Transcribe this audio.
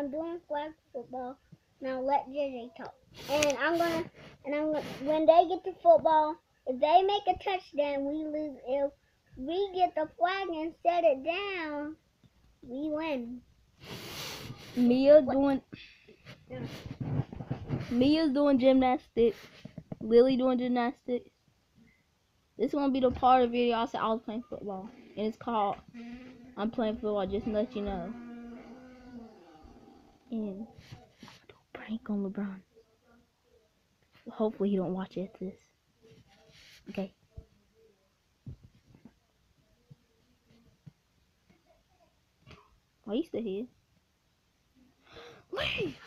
I'm doing flag football. Now let JJ talk. And I'm gonna and I'm gonna when they get the football, if they make a touchdown, we lose. If we get the flag and set it down, we win. Mia What? doing. Yeah. Mia's doing gymnastics. Lily doing gymnastics. This won't be the part of the video I said I was playing football. And it's called I'm playing football, just to let you know. And don't prank on LeBron. Hopefully he don't watch it this. Okay. Why are you still here? Leave!